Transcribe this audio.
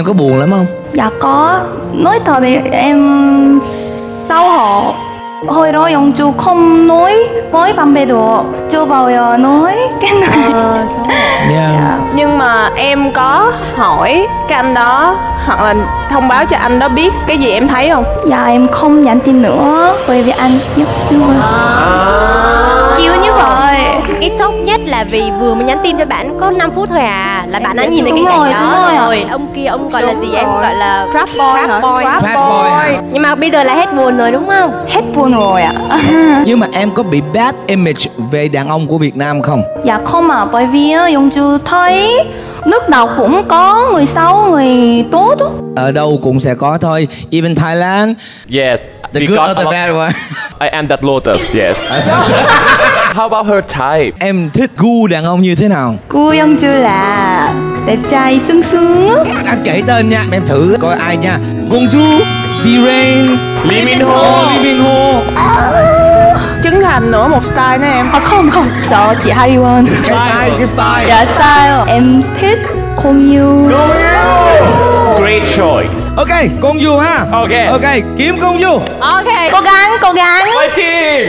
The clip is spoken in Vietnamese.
Em có buồn lắm không? Dạ có Nói thật thì em xấu hổ Hồi đó Yongju không nói với bạn bè được Chưa bao giờ nói cái này sao? Yeah. Dạ. nhưng mà em có hỏi cái anh đó hoặc là thông báo cho anh đó biết cái gì em thấy không Dạ em không nhắn tin nữa Bởi vì anh giúp tôi Kiểu vì vừa mới nhắn tin cho bạn có 5 phút thôi à là bạn đã nhìn thấy cái cảnh rồi, đó rồi. rồi ông kia ông gọi là Đúng gì em rồi. gọi là Crab boy hả? boy Crab Crab boy hả? nhưng mà bây giờ là hết buồn rồi đúng không Hết buồn rồi ạ Nhưng mà em có bị bad image về đàn ông của Việt Nam không? Dạ không ạ Bởi vì á, Yongju thấy Nước nào cũng có người xấu người tốt á. Ở đâu cũng sẽ có thôi. Even Thailand, Yes. the good or the bad one. I am that lotus, yes. How about her type? Em thích gu đàn ông như thế nào? Cô Yongju là đẹp trai sung sướng Anh kể tên nha, em thử coi ai nha. Gongju, B-Rain, Lee Min Ho. Lee Min Ho. trứng thành nữa một style nữa em À không không Sợ chị Hariwon Cái style, cái style. Dạ sao Em thích Kong Yu Great choice. Ok, Gongju ha. Ok. Ok, kiếm Gongju. ok Cố gắng cố gắng Fighting!